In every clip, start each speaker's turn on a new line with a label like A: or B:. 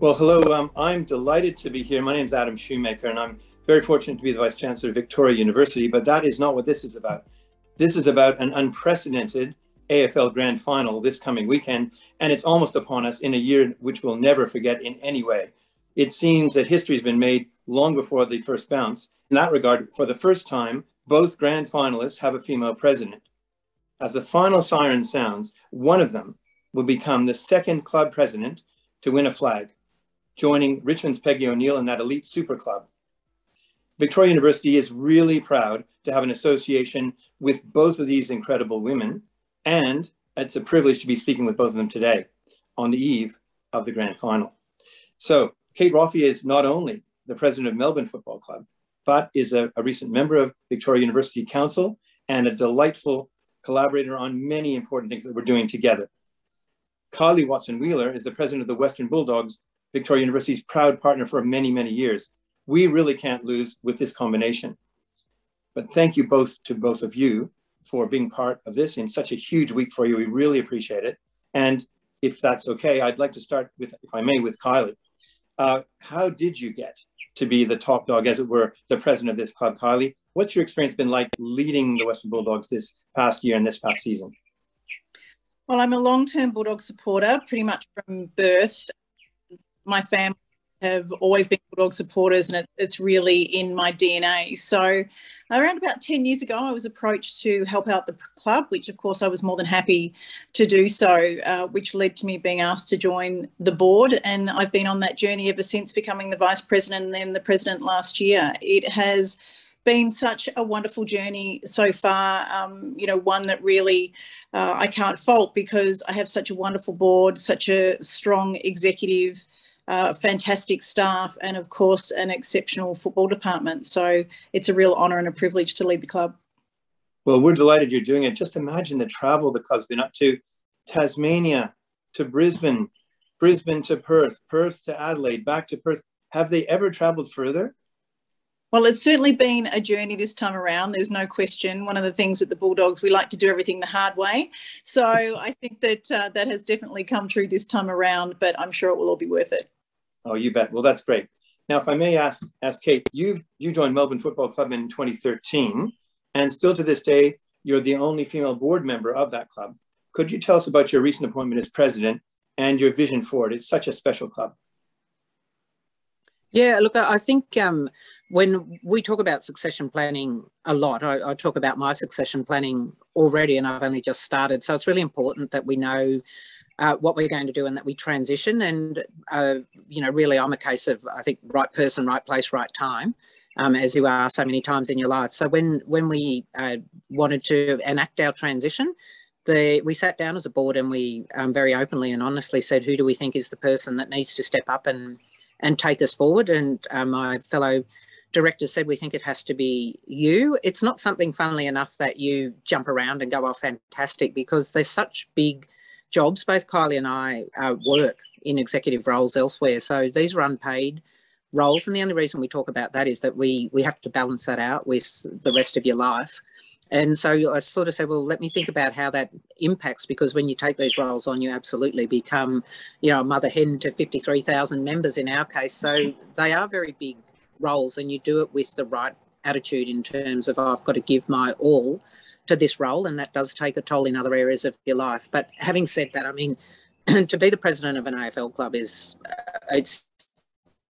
A: Well, hello. Um, I'm delighted to be here. My name is Adam Shoemaker, and I'm very fortunate to be the Vice Chancellor of Victoria University. But that is not what this is about. This is about an unprecedented AFL Grand Final this coming weekend, and it's almost upon us in a year which we'll never forget in any way. It seems that history has been made long before the first bounce. In that regard, for the first time, both grand finalists have a female president. As the final siren sounds, one of them will become the second club president to win a flag joining Richmond's Peggy O'Neill in that elite super club. Victoria University is really proud to have an association with both of these incredible women, and it's a privilege to be speaking with both of them today on the eve of the grand final. So Kate Roffey is not only the president of Melbourne Football Club, but is a, a recent member of Victoria University Council and a delightful collaborator on many important things that we're doing together. Kylie Watson Wheeler is the president of the Western Bulldogs Victoria University's proud partner for many, many years. We really can't lose with this combination. But thank you both to both of you for being part of this in such a huge week for you. We really appreciate it. And if that's okay, I'd like to start with, if I may, with Kylie. Uh, how did you get to be the top dog, as it were, the president of this club, Kylie? What's your experience been like leading the Western Bulldogs this past year and this past season?
B: Well, I'm a long term Bulldog supporter pretty much from birth my family have always been Bulldog supporters and it, it's really in my DNA. So, around about 10 years ago, I was approached to help out the club, which of course I was more than happy to do so, uh, which led to me being asked to join the board. And I've been on that journey ever since becoming the vice president and then the president last year. It has been such a wonderful journey so far. Um, you know, one that really uh, I can't fault because I have such a wonderful board, such a strong executive fantastic staff, and of course, an exceptional football department. So it's a real honour and a privilege to lead the club.
A: Well, we're delighted you're doing it. Just imagine the travel the club's been up to Tasmania to Brisbane, Brisbane to Perth, Perth to Adelaide, back to Perth. Have they ever traveled further?
B: Well, it's certainly been a journey this time around. There's no question. One of the things at the Bulldogs, we like to do everything the hard way. So I think that uh, that has definitely come true this time around, but I'm sure it will all be worth it.
A: Oh, you bet. Well, that's great. Now, if I may ask, ask Kate, you you joined Melbourne Football Club in 2013, and still to this day, you're the only female board member of that club. Could you tell us about your recent appointment as president and your vision for it? It's such a special club.
C: Yeah, look, I think um, when we talk about succession planning a lot, I, I, talk about my succession planning already, and I've only just started. So it's really important that we know uh, what we're going to do and that we transition. And, uh, you know, really, I'm a case of, I think, right person, right place, right time. Um, as you are so many times in your life. So when when we uh, wanted to enact our transition, the, we sat down as a board and we um, very openly and honestly said, who do we think is the person that needs to step up and and take us forward? And uh, my fellow directors said, we think it has to be you. It's not something, funnily enough, that you jump around and go, oh, fantastic, because there's such big jobs. Both Kylie and I uh, work in executive roles elsewhere. So these are unpaid roles. And the only reason we talk about that is that we, we have to balance that out with the rest of your life. And so I sort of said, well, let me think about how that impacts because when you take these roles on, you absolutely become, you know, a mother hen to 53,000 members in our case. So they are very big roles and you do it with the right attitude in terms of, oh, I've got to give my all to this role, and that does take a toll in other areas of your life. But having said that, I mean, to be the president of an AFL club is uh, it's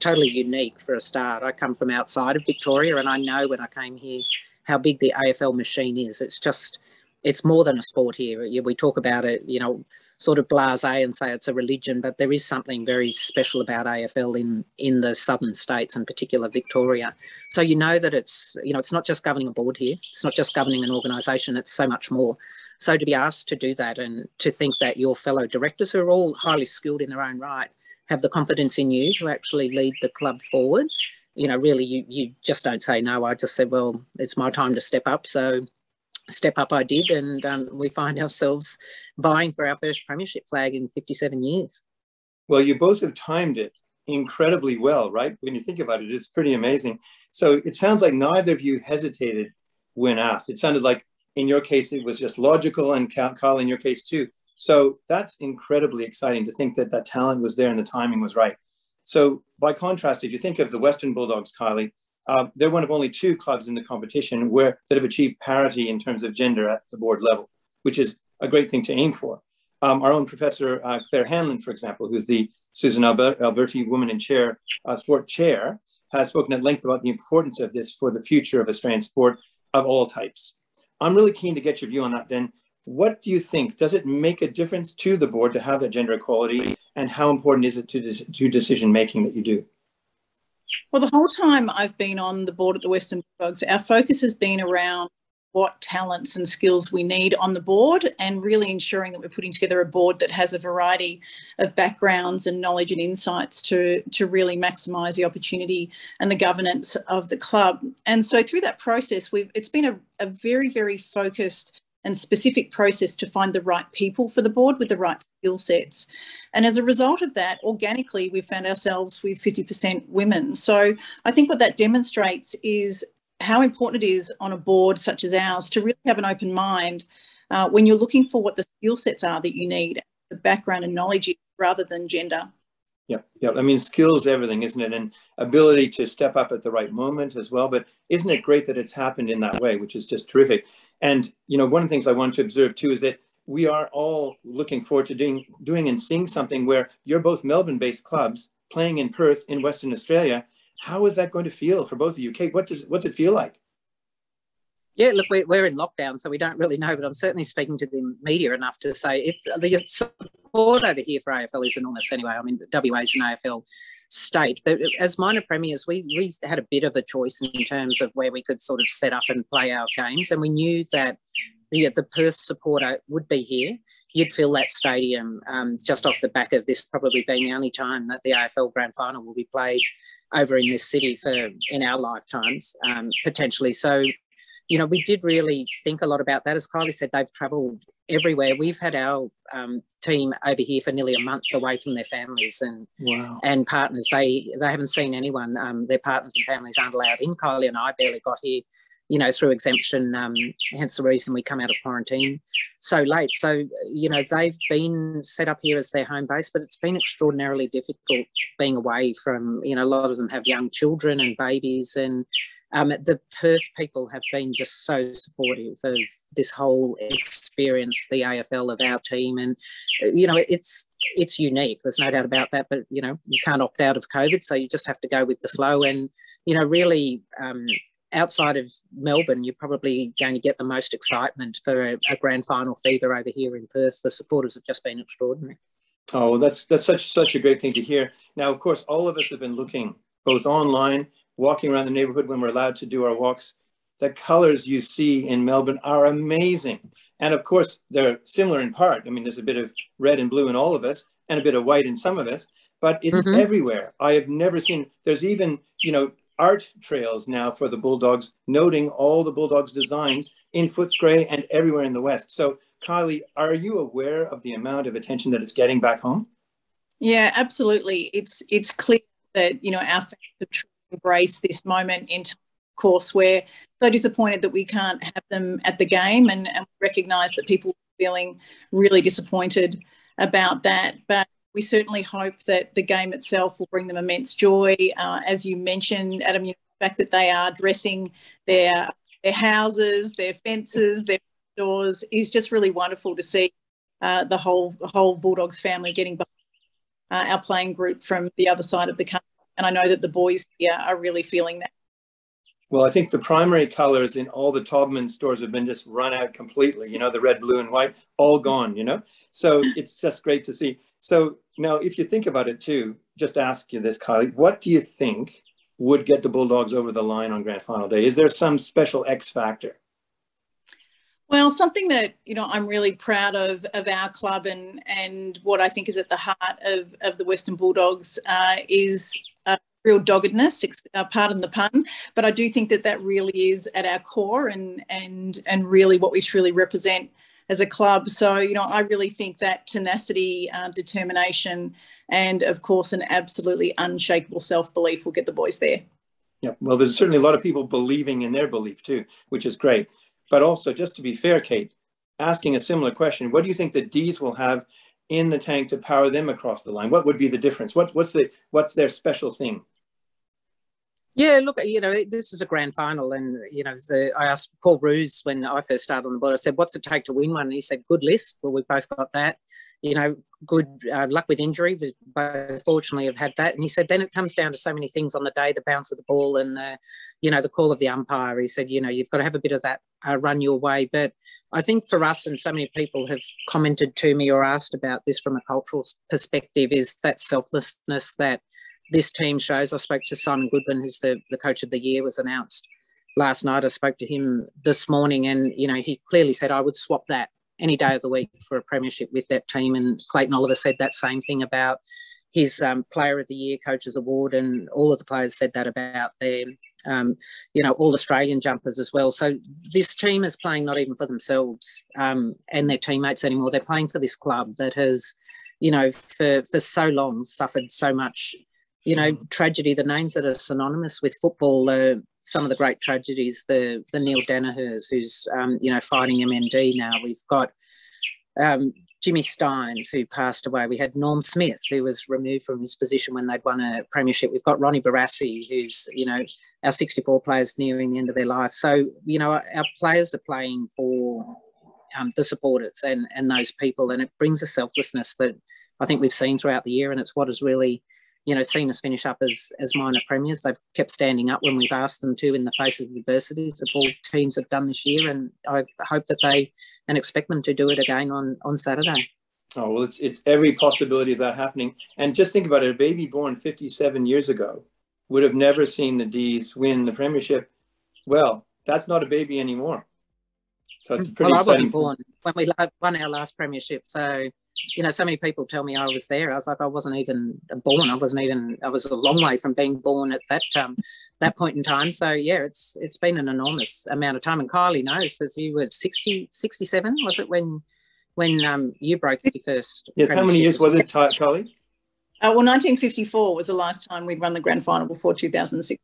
C: totally unique for a start. I come from outside of Victoria, and I know when I came here how big the AFL machine is. It's just it's more than a sport here. We talk about it, you know, sort of blasé and say it's a religion, but there is something very special about AFL in in the southern states, and particular Victoria. So you know that it's you know it's not just governing a board here, it's not just governing an organisation, it's so much more. So to be asked to do that and to think that your fellow directors, who are all highly skilled in their own right, have the confidence in you to actually lead the club forward, you know, really you you just don't say no. I just said, well, it's my time to step up. So step up I did, and um, we find ourselves vying for our first premiership flag in 57 years.
A: Well, you both have timed it incredibly well, right? When you think about it, it's pretty amazing. So it sounds like neither of you hesitated when asked. It sounded like in your case, it was just logical, and Carl, in your case too. So that's incredibly exciting to think that that talent was there and the timing was right. So by contrast, if you think of the Western Bulldogs, Kylie, uh, they're one of only two clubs in the competition where that have achieved parity in terms of gender at the board level, which is a great thing to aim for. Um, our own professor, uh, Clare Hanlon, for example, who's the Susan Albert, Alberti Woman in Chair, uh, Sport Chair, has spoken at length about the importance of this for the future of Australian sport of all types. I'm really keen to get your view on that then. What do you think? Does it make a difference to the board to have that gender equality? And how important is it to, to decision making that you do?
B: Well, the whole time I've been on the board at the Western Bulldogs, our focus has been around what talents and skills we need on the board and really ensuring that we're putting together a board that has a variety of backgrounds and knowledge and insights to, to really maximise the opportunity and the governance of the club. And so through that process, we've it's been a, a very, very focused and specific process to find the right people for the board with the right skill sets. And as a result of that, organically, we found ourselves with 50% women. So I think what that demonstrates is how important it is on a board such as ours to really have an open mind uh, when you're looking for what the skill sets are that you need, the background and knowledge rather than gender.
A: Yeah, yeah. I mean, skills, everything, isn't it? And ability to step up at the right moment as well. But isn't it great that it's happened in that way, which is just terrific? And you know, one of the things I want to observe too is that we are all looking forward to doing, doing and seeing something where you're both Melbourne-based clubs playing in Perth in Western Australia. How is that going to feel for both of you? Kate, what does what's it feel like?
C: Yeah, look, we're, in lockdown, so we don't really know, but I'm certainly speaking to the media enough to say the support over here for AFL is enormous anyway. I mean, WA is an AFL state, but as minor premiers, we, we had a bit of a choice in terms of where we could sort of set up and play our games, and we knew that the, the Perth supporter would be here. You'd fill that stadium um, just off the back of this probably being the only time that the AFL Grand Final will be played over in this city for in our lifetimes um, potentially. So you know, we did really think a lot about that. As Kylie said, they've travelled everywhere. We've had our um, team over here for nearly a month away from their families and wow. and partners. They they haven't seen anyone. Um, their partners and families aren't allowed in. Kylie and I barely got here, you know, through exemption. Um, hence the reason we come out of quarantine so late. So you know, they've been set up here as their home base, but it's been extraordinarily difficult being away from. You know, a lot of them have young children and babies and um, the Perth people have been just so supportive of this whole experience, the AFL of our team, and you know it's it's unique. There's no doubt about that. But you know you can't opt out of COVID, so you just have to go with the flow. And you know really. Um, outside of Melbourne, you're probably going to get the most excitement for a, a grand final fever over here in Perth. The supporters have just been extraordinary.
A: Oh, well, that's that's such such a great thing to hear. Now, of course, all of us have been looking both online walking around the neighborhood when we're allowed to do our walks, the colors you see in Melbourne are amazing. And of course, they're similar in part. I mean, there's a bit of red and blue in all of us and a bit of white in some of us, but it's mm-hmm. everywhere. I have never seen, there's even, you know, art trails now for the Bulldogs, noting all the Bulldogs designs in Footscray and everywhere in the West. So, Kylie, are you aware of the amount of attention that it's getting back home?
B: Yeah, absolutely. It's it's clear that you know our fans have embrace this moment in course we're so disappointed that we can't have them at the game and, and recognise that people are feeling really disappointed about that. But we certainly hope that the game itself will bring them immense joy. Uh, as you mentioned, Adam, you know, the fact that they are dressing their their houses, their fences, their doors is just really wonderful to see uh, the whole the whole Bulldogs family getting behind uh, our playing group from the other side of the country. And I know that the boys here are really feeling that.
A: Well, I think the primary colors in all the Taubman stores have been just run out completely. You know, the red, blue, and white, all gone, you know? So it's just great to see. So now, if you think about it too, just ask you this, Kylie, what do you think would get the Bulldogs over the line on grand final day? Is there some special X factor?
B: Well, something that you know I'm really proud of of our club and and what I think is at the heart of of the Western Bulldogs uh, is real doggedness, uh, pardon the pun, but I do think that that really is at our core and and and really what we truly represent as a club. So you know, I really think that tenacity, uh, determination, and of course an absolutely unshakable self belief will get the boys there.
A: Yeah, well, there's certainly a lot of people believing in their belief too, which is great. But also, just to be fair, Kate, asking a similar question, what do you think the D's will have in the tank to power them across the line? What would be the difference? What's what's the what's their special thing?
C: Yeah, look, you know, this is a grand final, and you know, the, I asked Paul Roos when I first started on the board. I said, "What's it take to win one?" And he said, "Good list." Well, we've both got that. You know, good uh, luck with injury. Both fortunately have had that. And he said, then it comes down to so many things on the day: the bounce of the ball and the, you know, the call of the umpire. He said, you know, you've got to have a bit of that uh, run your way. But I think for us, and so many people have commented to me or asked about this from a cultural perspective, is that selflessness that this team shows. I spoke to Simon Goodwin, who's the, the coach of the year, was announced last night. I spoke to him this morning, and you know he clearly said I would swap that any day of the week for a premiership with that team. And Clayton Oliver said that same thing about his um, Player of the Year, Coaches Award, and all of the players said that about their, um, you know, all Australian jumpers as well. So this team is playing not even for themselves um, and their teammates anymore. They're playing for this club that has, you know, for for so long suffered so much you know, tragedy, the names that are synonymous with football are some of the great tragedies, the the Neale Danihers, who's, um, you know, fighting MND now. We've got um, Jimmy Stynes, who passed away. We had Norm Smith, who was removed from his position when they'd won a premiership. We've got Ronnie Barassi, who's, you know, our 64 players nearing the end of their life. So, you know, our players are playing for um, the supporters and, and those people. And it brings a selflessness that I think we've seen throughout the year. And it's what has really you know, seen us finish up as as minor premiers. They've kept standing up when we've asked them to in the face of adversity, as all teams have done this year, and I hope that they and expect them to do it again on on Saturday.
A: Oh well, it's it's every possibility of that happening. And just think about it: a baby born 57 years ago would have never seen the D's win the premiership. Well, that's not a baby anymore.
C: So it's mm, pretty well, I wasn't born when we won our last premiership, so you know, so many people tell me I was there. I was like, I wasn't even born. I wasn't even. I was a long way from being born at that um, that point in time. So yeah, it's it's been an enormous amount of time. And Kylie knows because you were 60, 67, was it when when um, you broke your first?
A: Yes. How many years was it, Kylie?
B: Uh, well, 1954 was the last time we'd run the grand final before 2006.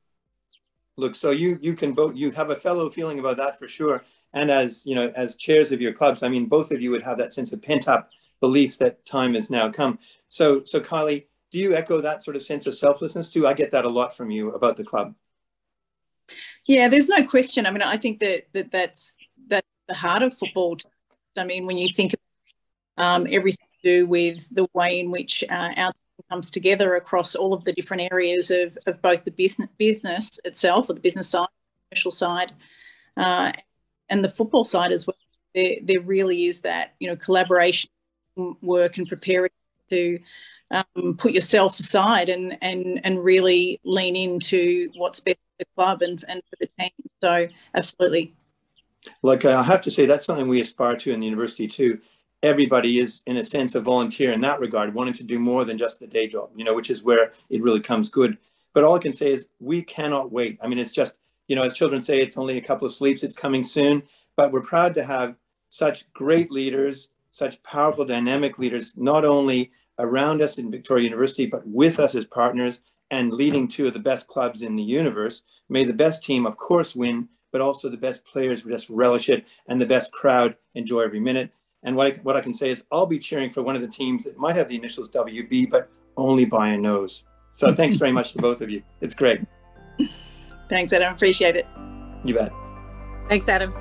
A: Look, so you you can both you have a fellow feeling about that for sure. And as you know, as chairs of your clubs, I mean, both of you would have that sense of pent up belief that time has now come. So, so Kylie, do you echo that sort of sense of selflessness too? I get that a lot from you about the club.
B: Yeah, there's no question. I mean, I think that, that that's that's the heart of football. I mean, when you think of um, everything to do with the way in which uh, our team comes together across all of the different areas of, of both the business business itself, or the business side, commercial side, uh, and the football side as well. There, there really is that you know collaboration work and prepare to um, put yourself aside and and and really lean into what's best for the club and, and for the team. So absolutely.
A: Like I have to say, that's something we aspire to in the university too. Everybody is, in a sense, a volunteer in that regard, wanting to do more than just the day job. You know, which is where it really comes good. But all I can say is we cannot wait. I mean, it's just you know, as children say, it's only a couple of sleeps. It's coming soon. But we're proud to have such great leaders such powerful, dynamic leaders, not only around us in Victoria University, but with us as partners and leading two of the best clubs in the universe. May the best team, of course, win, but also the best players just relish it and the best crowd enjoy every minute. And what I, what I can say is I'll be cheering for one of the teams that might have the initials WB, but only by a nose. So thanks very much to both of you. It's great.
B: Thanks, Adam. Appreciate it.
A: You bet.
C: Thanks, Adam.